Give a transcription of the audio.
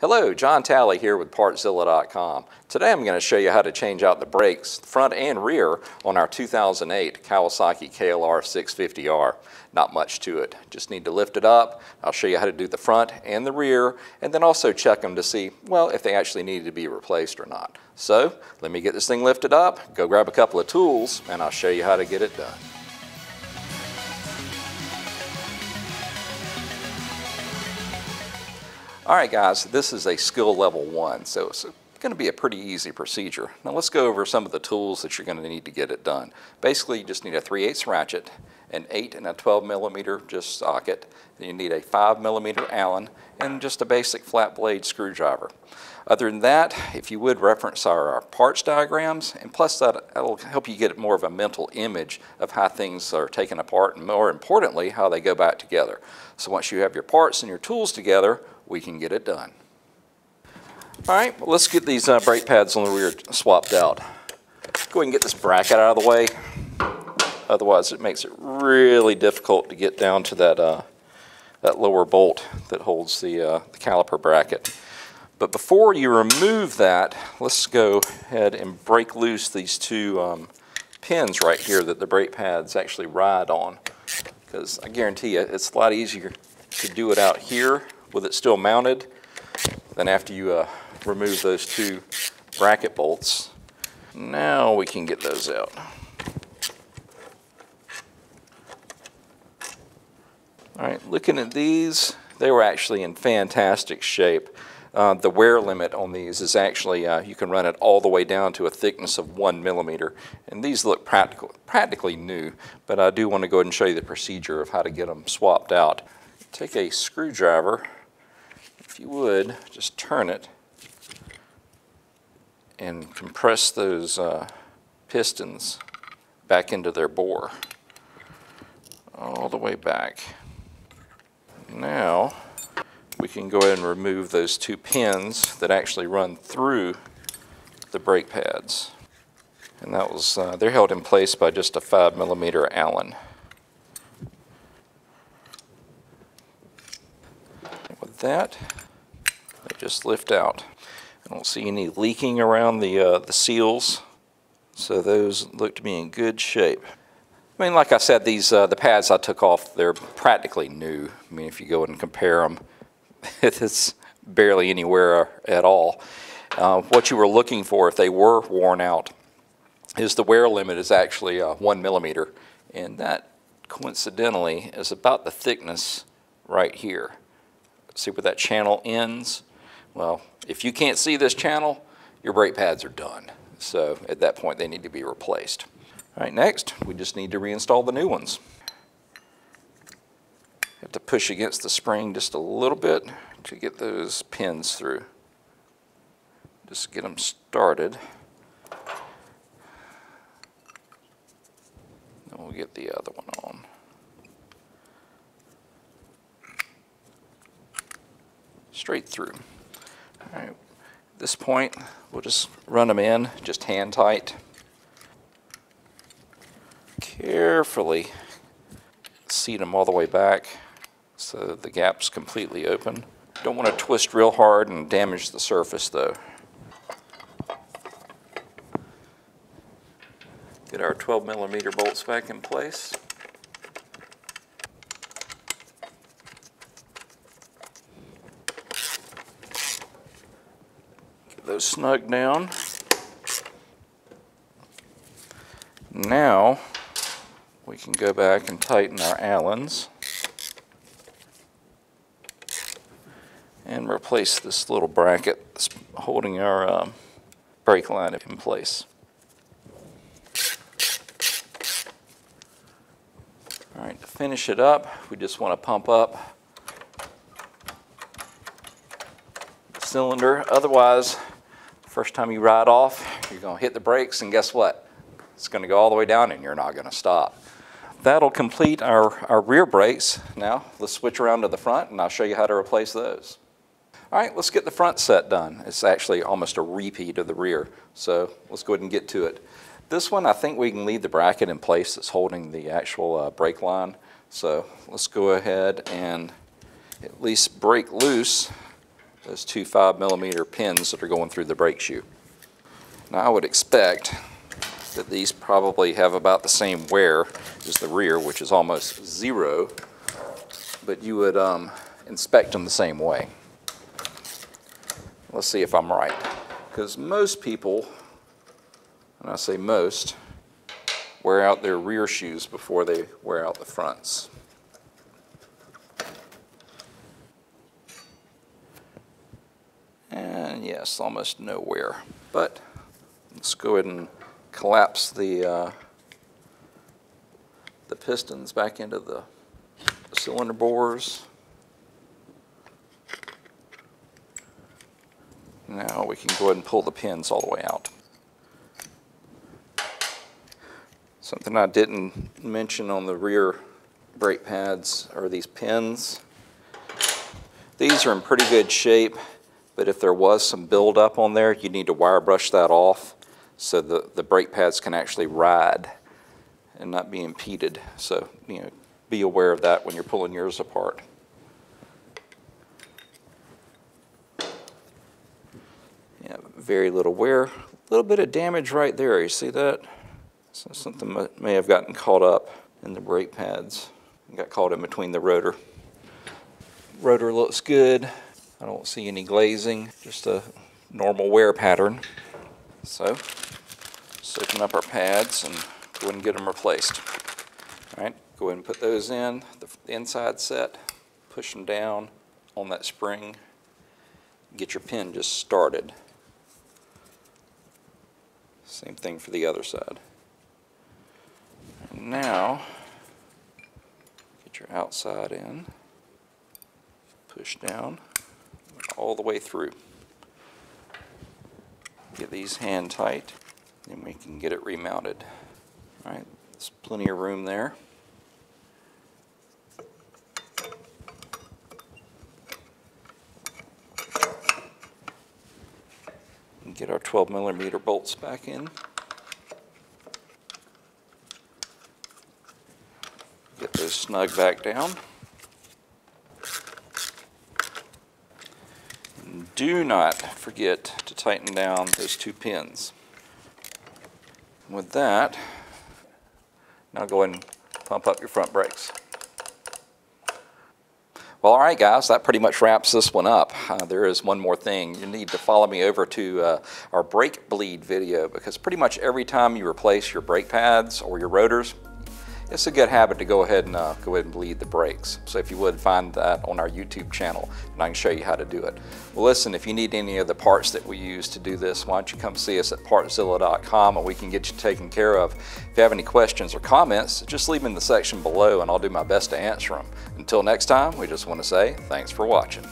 Hello, John Talley here with Partzilla.com. Today I'm going to show you how to change out the brakes, front and rear, on our 2008 Kawasaki KLR 650R. Not much to it. Just need to lift it up. I'll show you how to do the front and the rear, and then also check them to see, well, if they actually need to be replaced or not. So, let me get this thing lifted up, go grab a couple of tools, and I'll show you how to get it done. All right, guys, this is a skill level one, so it's going to be a pretty easy procedure. Now let's go over some of the tools that you're going to need to get it done. Basically, you just need a 3 8 ratchet, an 8 and a 12 millimeter just socket, then you need a 5 millimeter Allen, and just a basic flat blade screwdriver. Other than that, if you would reference our, our parts diagrams, and plus that will help you get more of a mental image of how things are taken apart, and more importantly, how they go back together. So once you have your parts and your tools together, we can get it done. All right, well, let's get these uh, brake pads on the rear swapped out. Go ahead and get this bracket out of the way. Otherwise, it makes it really difficult to get down to that, uh, that lower bolt that holds the, uh, the caliper bracket. But before you remove that, let's go ahead and break loose these two um, pins right here that the brake pads actually ride on. Because I guarantee you, it's a lot easier to do it out here with it still mounted Then after you uh, remove those two bracket bolts. Now we can get those out. All right, looking at these, they were actually in fantastic shape. Uh, the wear limit on these is actually, uh, you can run it all the way down to a thickness of one millimeter. And these look practical, practically new, but I do want to go ahead and show you the procedure of how to get them swapped out. Take a screwdriver if you would, just turn it and compress those uh, pistons back into their bore all the way back. Now we can go ahead and remove those two pins that actually run through the brake pads. And that was, uh, they're held in place by just a five millimeter Allen. That, just lift out. I don't see any leaking around the, uh, the seals, so those look to be in good shape. I mean, like I said, these uh, the pads I took off, they're practically new. I mean, if you go and compare them, it's barely anywhere at all. Uh, what you were looking for if they were worn out is the wear limit is actually uh, one millimeter, and that coincidentally is about the thickness right here. See where that channel ends? Well, if you can't see this channel, your brake pads are done. So at that point, they need to be replaced. All right, next, we just need to reinstall the new ones. Have to push against the spring just a little bit to get those pins through. Just get them started. Then we'll get the other one on. Straight through. All right, at this point, we'll just run them in, just hand tight. Carefully seat them all the way back so the gap's completely open. Don't want to twist real hard and damage the surface though. Get our 12 millimeter bolts back in place. Those snug down. Now we can go back and tighten our Allens and replace this little bracket that's holding our um, brake line in place. All right, to finish it up, we just want to pump up the cylinder. Otherwise, First time you ride off, you're going to hit the brakes, and guess what? It's going to go all the way down, and you're not going to stop. That'll complete our, our rear brakes. Now, let's switch around to the front, and I'll show you how to replace those. All right, let's get the front set done. It's actually almost a repeat of the rear, so let's go ahead and get to it. This one, I think we can leave the bracket in place that's holding the actual uh, brake line. So let's go ahead and at least break loose those two five millimeter pins that are going through the brake shoe. Now I would expect that these probably have about the same wear as the rear, which is almost zero, but you would um, inspect them the same way. Let's see if I'm right. Because most people, and I say most, wear out their rear shoes before they wear out the fronts. And yes, almost nowhere. But let's go ahead and collapse the, uh, the pistons back into the cylinder bores. Now we can go ahead and pull the pins all the way out. Something I didn't mention on the rear brake pads are these pins. These are in pretty good shape, but if there was some buildup on there, you need to wire brush that off so the, the brake pads can actually ride and not be impeded. So, you know, be aware of that when you're pulling yours apart. Yeah, very little wear. A little bit of damage right there. You see that? So something may have gotten caught up in the brake pads. Got caught in between the rotor. Rotor looks good. I don't see any glazing, just a normal wear pattern. So, let's open up our pads and go ahead and get them replaced. All right, go ahead and put those in, the, the inside set, push them down on that spring, get your pin just started. Same thing for the other side. And now, get your outside in, push down all the way through. Get these hand tight, then we can get it remounted. All right, there's plenty of room there. Get our 12 millimeter bolts back in. Get those snug back down. Do not forget to tighten down those two pins. With that, now go ahead and pump up your front brakes. Well, all right, guys, that pretty much wraps this one up. Uh, there is one more thing. You need to follow me over to uh, our brake bleed video because pretty much every time you replace your brake pads or your rotors, it's a good habit to go ahead and uh, go ahead and bleed the brakes. So if you would find that on our YouTube channel and I can show you how to do it. Well listen, if you need any of the parts that we use to do this, why don't you come see us at partzilla.com and we can get you taken care of. If you have any questions or comments, just leave them in the section below and I'll do my best to answer them. Until next time, we just want to say thanks for watching.